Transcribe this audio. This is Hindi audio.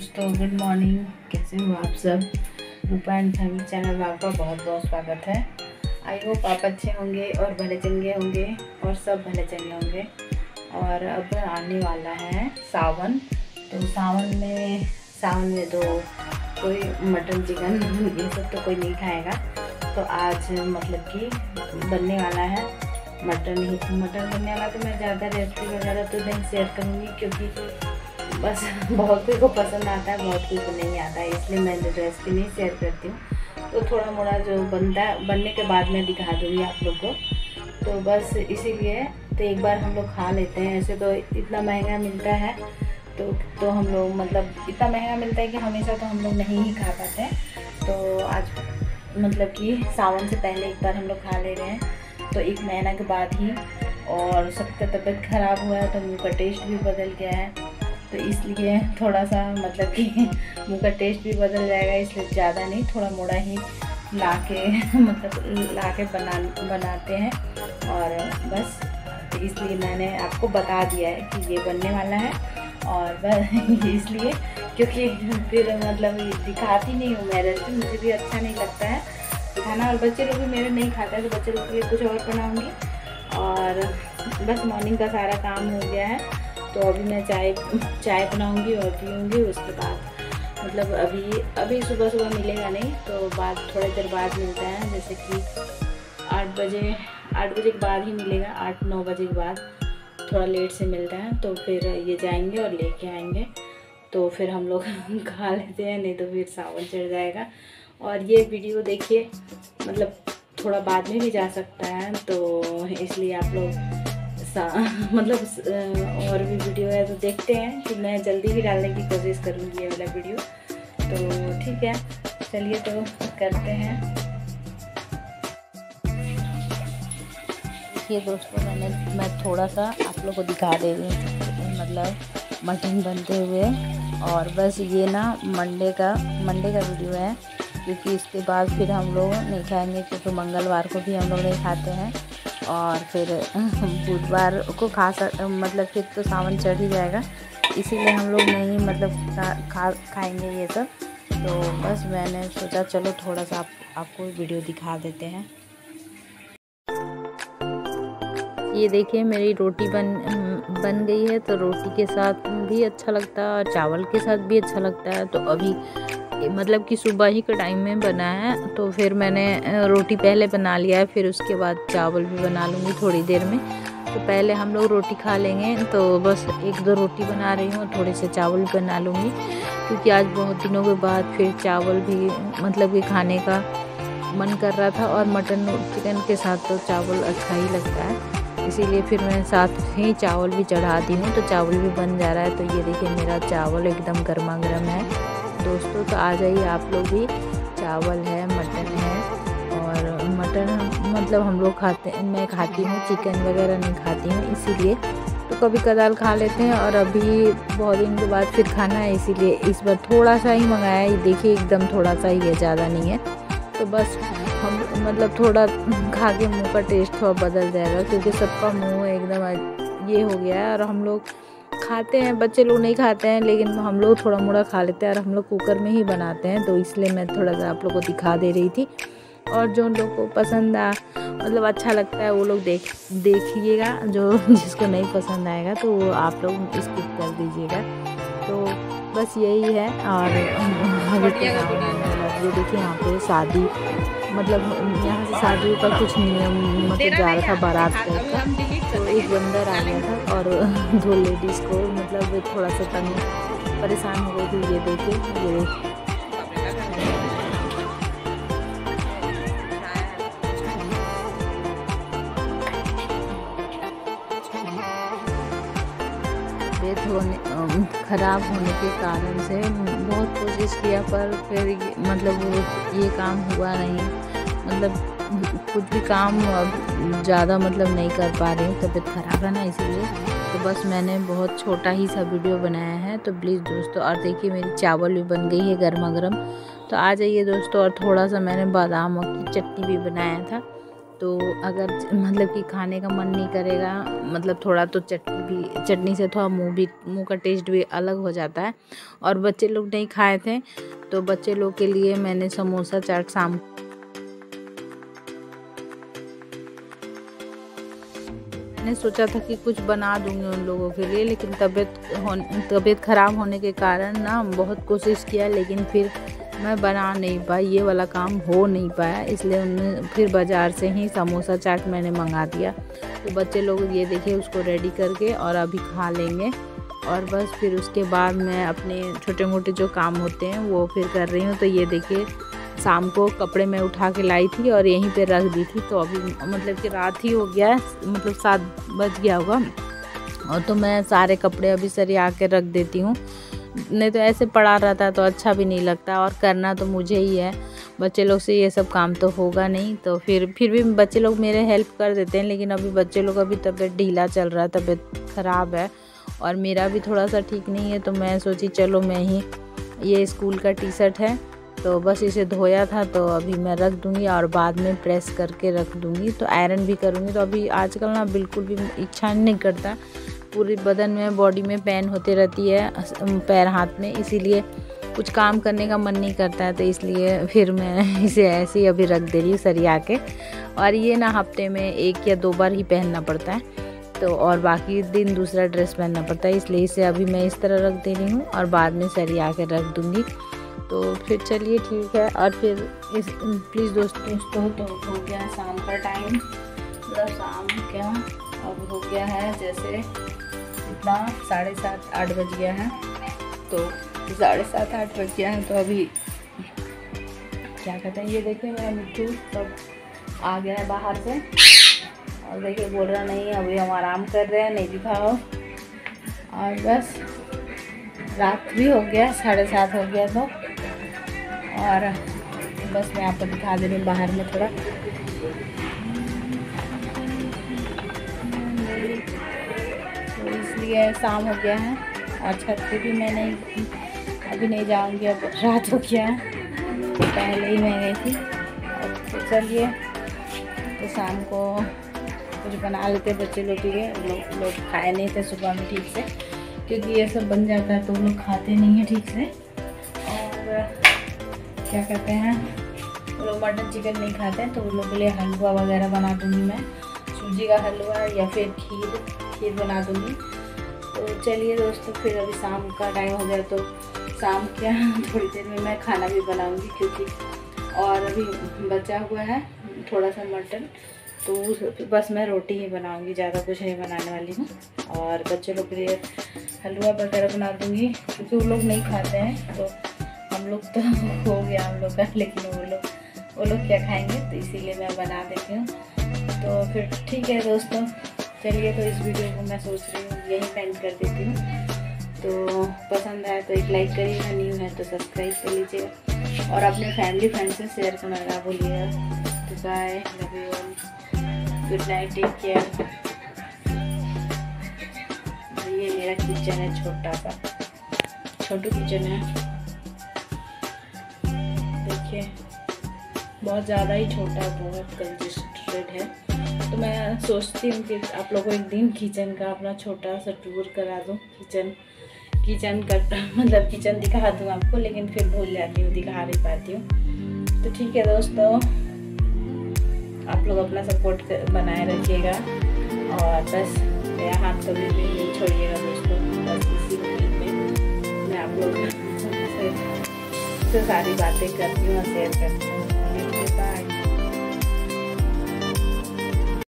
दोस्तों गुड मॉर्निंग कैसे हो आप सब? रूपा एंड फैमिली चैनल में आपका बहुत बहुत स्वागत है। आई होप आप अच्छे होंगे और भले चंगे होंगे और सब भले चंगे होंगे। और अब आने वाला है सावन। तो सावन में सावन में तो कोई मटन, चिकन, ये सब तो कोई नहीं खाएगा। तो आज मतलब कि बनने वाला है मटन ही। मटन बनने वाला तो मैं ज़्यादा रेसिपी वगैरह तो नहीं शेयर करूँगी क्योंकि बस, बहुत कोई को पसंद आता है, बहुत कोई को नहीं आता है, इसलिए मैं रेसिपी नहीं शेयर करती हूँ। तो थोड़ा मोड़ा जो बनता है, बनने के बाद मैं दिखा दूँगी आप लोग को। तो बस इसीलिए तो एक बार हम लोग खा लेते हैं। ऐसे तो इतना महँगा मिलता है तो तो हम लोग मतलब इतना महँगा मिलता है कि हमेशा तो हम लोग नहीं ही खा पाते तो आज मतलब कि सावन से पहले एक बार हम लोग खा ले रहे हैं। तो एक महीना के बाद ही, और सबका तबीयत ख़राब हुआ है तो मुँह का टेस्ट भी बदल गया है। तो इसलिए थोड़ा सा मतलब कि मुँह का टेस्ट भी बदल जाएगा, इसलिए ज़्यादा नहीं, थोड़ा मोड़ा ही ला के मतलब ला के बना, बनाते हैं। और बस तो इसलिए मैंने आपको बता दिया है कि ये बनने वाला है। और बस इसलिए, क्योंकि फिर मतलब दिखाती नहीं हूँ मैं रेसिपी मुझे भी अच्छा नहीं लगता है। खाना, और बच्चे लोग भी मेरे नहीं खाते हैं तो बच्चे लोग के लिए कुछ और बनाऊँगी। और बस मॉर्निंग का सारा काम हो गया है। तो अभी मैं चाय चाय बनाऊँगी और पीऊँगी, उसके बाद मतलब अभी अभी सुबह सुबह मिलेगा नहीं तो बाद, थोड़ी देर बाद मिलता है, जैसे कि आठ बजे आठ बजे के बाद ही मिलेगा, आठ, नौ बजे के बाद थोड़ा लेट से मिलता है तो फिर ये जाएँगे और लेके आएँगे तो फिर हम लोग खा लेते हैं, नहीं तो फिर सावन चढ़ जाएगा। और ये वीडियो देखिए मतलब थोड़ा बाद में भी जा सकता है तो इसलिए आप लोग मतलब और भी वीडियो है तो देखते हैं। कि मैं जल्दी भी डालने की कोशिश करूँगी ये वाला वीडियो तो ठीक है, चलिए तो करते हैं। ये दोस्तों, मैंने, मैं थोड़ा सा आप लोग को दिखा दे रही हूँ मतलब मटन बनते हुए। और बस ये ना मंडे का मंडे का वीडियो है, क्योंकि इसके बाद फिर हम लोग नहीं खाएँगे, क्योंकि मंगलवार को भी हम लोग नहीं खाते हैं। और फिर बुधवार को खा सक मतलब फिर तो सावन चढ़ ही जाएगा। इसीलिए हम लोग नहीं मतलब खा खाएँगे ये सब। तो बस मैंने सोचा चलो थोड़ा सा आप, आपको वीडियो दिखा देते हैं। ये देखिए मेरी रोटी बन बन गई है। तो रोटी के साथ भी अच्छा लगता है और चावल के साथ भी अच्छा लगता है। तो अभी मतलब कि सुबह ही के टाइम में बना है तो फिर मैंने रोटी पहले बना लिया है, फिर उसके बाद चावल भी बना लूँगी थोड़ी देर में। तो पहले हम लोग रोटी खा लेंगे तो बस एक दो रोटी बना रही हूँ थोड़े से चावल भी बना लूँगी, क्योंकि आज बहुत दिनों के बाद फिर चावल भी मतलब कि खाने का मन कर रहा था और मटन चिकन के साथ तो चावल अच्छा ही लगता है। इसीलिए फिर मैं साथ ही चावल भी चढ़ा दी हूँ तो चावल भी बन जा रहा है तो ये देखिए मेरा चावल एकदम गर्मा गर्म है। दोस्तों तो आ जाइए आप लोग भी। चावल है, मटन है, और मटन मतलब हम लोग खाते, मैं खाती हूँ, चिकन वगैरह नहीं खाती हूँ, इसीलिए। तो कभी कदाल खा लेते हैं, और अभी बहुत दिन के बाद फिर खाना है, इसीलिए इस बार थोड़ा सा ही मंगाया है। देखिए, एकदम थोड़ा सा ही है, ज़्यादा नहीं है। तो बस हम मतलब थोड़ा खा के मुँह का टेस्ट थोड़ा बदल जाएगा, क्योंकि सबका मुँह एकदम ये हो गया है, और हम लोग खाते हैं बच्चे लोग नहीं खाते हैं लेकिन हम लोग थोड़ा मोड़ा खा लेते हैं और हम लोग कुकर में ही बनाते हैं तो इसलिए मैं थोड़ा सा आप लोग को दिखा दे रही थी। और जो उन लोग को पसंद आ मतलब अच्छा लगता है वो लोग देख देखिएगा जो जिसको नहीं पसंद आएगा तो वो आप लोग स्किप कर दीजिएगा। तो बस यही है और ये देखिए यहाँ पे शादी मतलब यहाँ से शादी का कुछ नियम मतलब जा रहा था बारात का। तो एक बंदर आ गया था और दो लेडीज़ को मतलब थोड़ा सा तंग परेशान हो गई थी, ये देखिए, ये। होने ख़राब होने के कारण से बहुत कोशिश किया, पर फिर मतलब वो ये काम हुआ नहीं। मतलब कुछ भी काम ज़्यादा मतलब नहीं कर पा रही हूँ, तबीयत ख़राब है ना इसीलिए। तो बस मैंने बहुत छोटा ही सा वीडियो बनाया है तो प्लीज़ दोस्तों, और देखिए मेरी चावल भी बन गई है गर्मा गर्म तो आ जाइए दोस्तों, और थोड़ा सा मैंने बादाम की चटनी भी बनाया था। तो अगर मतलब कि खाने का मन नहीं करेगा मतलब थोड़ा तो चटनी भी, चटनी से थोड़ा मुँह भी, मुँह का टेस्ट भी अलग हो जाता है। और बच्चे लोग नहीं खाए थे तो बच्चे लोग के लिए मैंने समोसा चाट शाम मैंने सोचा था कि कुछ बना दूँगी उन लोगों के लिए, लेकिन तबीयत तबीयत ख़राब होने के कारण ना बहुत कोशिश किया, लेकिन फिर मैं बना नहीं पाई, ये वाला काम हो नहीं पाया, इसलिए उन्होंने फिर बाज़ार से ही समोसा चाट मैंने मंगा दिया। तो बच्चे लोग ये देखिए उसको रेडी करके और अभी खा लेंगे। और बस फिर उसके बाद मैं अपने छोटे मोटे जो काम होते हैं, वो फिर कर रही हूँ। तो ये देखिए शाम को कपड़े में उठा के लाई थी और यहीं पे रख दी थी। तो अभी मतलब कि रात ही हो गया है मतलब सात बज गया होगा। और तो मैं सारे कपड़े अभी सरिया के रख देती हूँ। नहीं तो ऐसे पड़ा रहता है तो अच्छा भी नहीं लगता और करना तो मुझे ही है। बच्चे लोग से ये सब काम तो होगा नहीं तो फिर फिर भी बच्चे लोग मेरे हेल्प कर देते हैं, लेकिन अभी बच्चे लोग अभी तबीयत ढीला चल रहा है, तबीयत ख़राब है और मेरा भी थोड़ा सा ठीक नहीं है तो मैं सोची चलो मैं ही, ये स्कूल का टी शर्ट है तो बस इसे धोया था तो अभी मैं रख दूँगी और बाद में प्रेस करके रख दूँगी तो आयरन भी करूँगी तो अभी आजकल ना बिल्कुल भी इच्छा नहीं करता। पूरे बदन में बॉडी में पेन होती रहती है पैर हाथ में, इसीलिए कुछ काम करने का मन नहीं करता है तो इसलिए फिर मैं इसे ऐसे ही अभी रख दे रही हूँ सरिया के। और ये ना हफ़्ते में एक या दो बार ही पहनना पड़ता है तो और बाकी दिन दूसरा ड्रेस पहनना पड़ता है, इसलिए इसे अभी मैं इस तरह रख दे रही हूँ और बाद में सरिया के रख दूँगी। तो फिर चलिए ठीक है, और फिर इस, प्लीज़ दोस्तों तो हो गया शाम का टाइम शाम क्या अब हो गया है जैसे इतना, साढ़े सात, आठ बज गया है। तो साढ़े सात, आठ बज गया है तो अभी क्या कहते हैं? ये देखिए मेरा मिट्टू सब आ गया है बाहर से। और देखिए, बोल रहा नहीं, अभी हम आराम कर रहे हैं, नहीं दिखाओ और बस, रात भी हो गया, साढ़े सात हो गया तो। और बस मैं आपको दिखा दे रही हूँ बाहर में थोड़ा। तो इसलिए शाम हो गया है। और छत पे भी मैं नहीं, अभी नहीं जाऊँगी, अब रात हो गया है। पहले ही मैं गई थी। तो चलिए तो शाम को कुछ बना लेते बच्चे लोग के लोग लोग खाए नहीं थे सुबह में ठीक से, क्योंकि ये सब बन जाता है तो लोग खाते नहीं हैं ठीक से। और क्या कहते हैं, वो लोग मटन चिकन नहीं खाते हैं तो उन लोग के लिए हलवा वगैरह बना दूँगी मैं। सूजी का हलवा या फिर खीर खीर बना दूँगी। तो चलिए दोस्तों, फिर अभी शाम का टाइम हो गया तो शाम क्या थोड़ी देर में मैं खाना भी बनाऊँगी क्योंकि और अभी बचा हुआ है थोड़ा सा मटन। तो बस मैं रोटी ही बनाऊँगी, ज़्यादा कुछ नहीं बनाने वाली हूँ। और बच्चों लोग के लिए हलवा वगैरह बना दूँगी, क्योंकि वो लोग नहीं खाते हैं। तो हम लोग तो हो गया हम लोग का, लेकिन वो लोग वो लोग क्या खाएँगे? तो इसीलिए मैं बना देती हूँ। तो फिर ठीक है दोस्तों, चलिए तो इस वीडियो को मैं सोच रही हूँ, यही पेंट कर देती हूँ। तो पसंद आए तो एक लाइक करिएगा न्यू है तो सब्सक्राइब कर लीजिएगा। और अपने फैमिली फ्रेंड से शेयर करना ना भूलिएगा। तो bye love you good night take care ये मेरा किचन है छोटा सा। छोटू किचन है। देखिए, बहुत ज़्यादा ही छोटा, बहुत कंजेस्टेड है। तो मैं सोचती हूँ कि आप लोगों को एक दिन किचन का अपना छोटा सा टूर करा दूँ। किचन किचन का मतलब किचन दिखा दूँ आपको, लेकिन फिर भूल जाती हूँ, दिखा नहीं पाती हूँ। तो ठीक है दोस्तों, आप लोग अपना सपोर्ट बनाए रखिएगा। और बस, मेरा हाथ कभी भी नहीं छोड़िएगा दोस्तों। बस इसी में मैं आप लोग से सारी बातें करती हूँ शेयर करती हूँ।